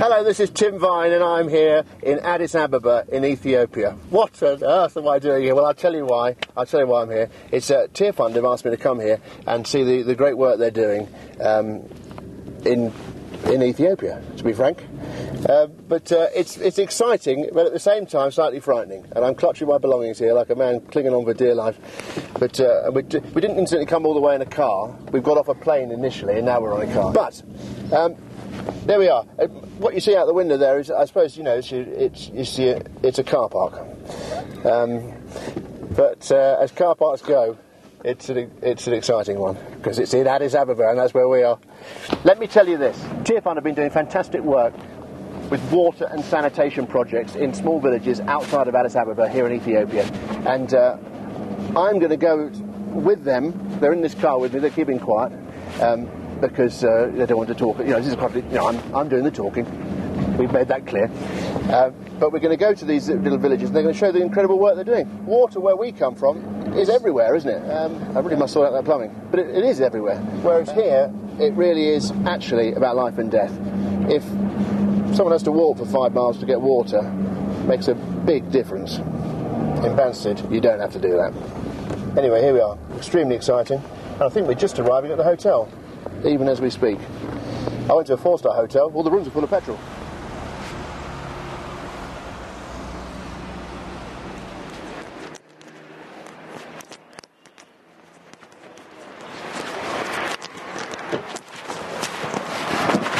Hello, this is Tim Vine, and I'm here in Addis Ababa in Ethiopia. What on earth am I doing here? Well, I'll tell you why. I'll tell you why I'm here. It's uh, Tear Fund have asked me to come here and see the, the great work they're doing um, in in Ethiopia, to be frank. Uh, but uh, it's it's exciting, but at the same time slightly frightening. And I'm clutching my belongings here like a man clinging on for dear life. But uh, we, d- we didn't instantly come all the way in a car. We've got off a plane initially, and now we're on a car. But um, there we are. Uh, What you see out the window there is, I suppose, you know, it's, it's, you see it, it's a car park. Um, but uh, as car parks go, it's an, it's an exciting one because it's in Addis Ababa and that's where we are. Let me tell you this Tear Fund have been doing fantastic work with water and sanitation projects in small villages outside of Addis Ababa here in Ethiopia. And uh, I'm going to go with them. They're in this car with me, they're keeping quiet um, because uh, they don't want to talk. You know, this is quite, you know, I'm, I'm doing the talking. We've made that clear. Uh, but we're going to go to these little villages and they're going to show the incredible work they're doing. Water, where we come from, is everywhere, isn't it? Um, I really must sort out that plumbing. But it, it is everywhere. Whereas here, it really is actually about life and death. If someone has to walk for five miles to get water, makes a big difference. In Banstead, you don't have to do that. Anyway, here we are. Extremely exciting. And I think we're just arriving at the hotel, even as we speak. I went to a four star hotel, all the rooms are full of petrol.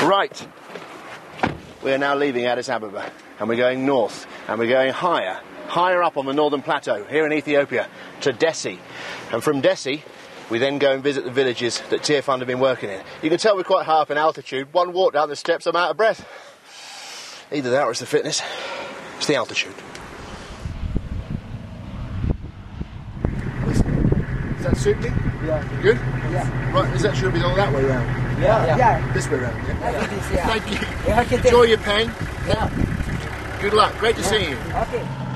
Right. We are now leaving Addis Ababa and we're going north and we're going higher, higher up on the northern plateau here in Ethiopia to Dessie. And from Dessie, we then go and visit the villages that Tear Fund have been working in. You can tell we're quite high up in altitude. One walk down the steps, I'm out of breath. Either that or it's the fitness, it's the altitude. Does that suit me? Yeah. Good? Yeah. Right, is that should be all that way round? Yeah. Yeah. This way round, yeah? Like this, yeah. Thank you. Yeah, okay, Enjoy your pen. Yeah. Good luck. Great to see you. Okay.